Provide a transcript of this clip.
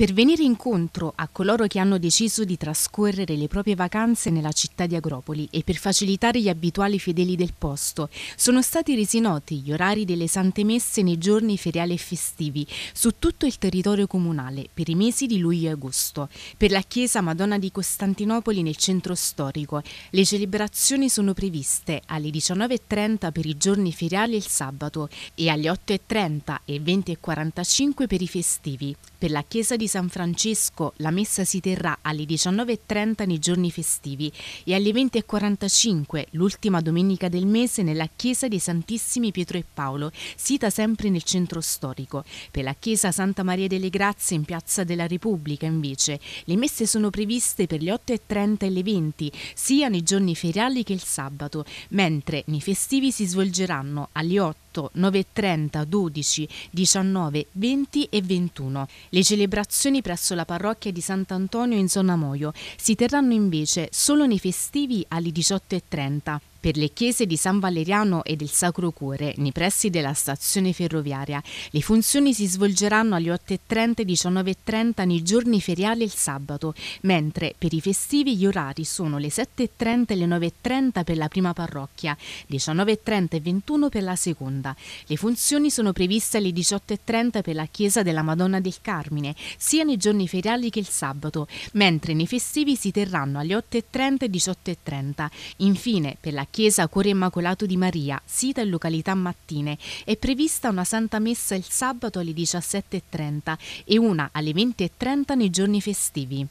Per venire incontro a coloro che hanno deciso di trascorrere le proprie vacanze nella città di Agropoli e per facilitare gli abituali fedeli del posto, sono stati resi noti gli orari delle sante messe nei giorni feriali e festivi su tutto il territorio comunale per i mesi di luglio e agosto. Per la chiesa Madonna di Costantinopoli nel centro storico, le celebrazioni sono previste alle 19.30 per i giorni feriali e il sabato e alle 8.30 e 20.45 per i festivi. Per la chiesa di San Francesco la messa si terrà alle 19.30 nei giorni festivi e alle 20.45 l'ultima domenica del mese nella chiesa dei Santissimi Pietro e Paolo, sita sempre nel centro storico. Per la chiesa Santa Maria delle Grazie in Piazza della Repubblica invece le messe sono previste per le 8.30 e le 20 sia nei giorni feriali che il sabato, mentre nei festivi si svolgeranno alle 8 8, 9.30, 12, 19, 20 e 21. Le celebrazioni presso la parrocchia di Sant'Antonio in zona Moio si terranno invece solo nei festivi alle 18.30. Per le chiese di San Valeriano e del Sacro Cuore, nei pressi della stazione ferroviaria, le funzioni si svolgeranno alle 8.30 e 19.30 nei giorni feriali e il sabato, mentre per i festivi gli orari sono le 7.30 e le 9.30 per la prima parrocchia, 19.30 e 21 per la seconda. Le funzioni sono previste alle 18.30 per la chiesa della Madonna del Carmine, sia nei giorni feriali che il sabato, mentre nei festivi si terranno alle 8.30 e 18.30. Infine, per la chiesa Cuore Immacolato di Maria, sita in località Mattine, è prevista una Santa Messa il sabato alle 17.30 e una alle 20.30 nei giorni festivi.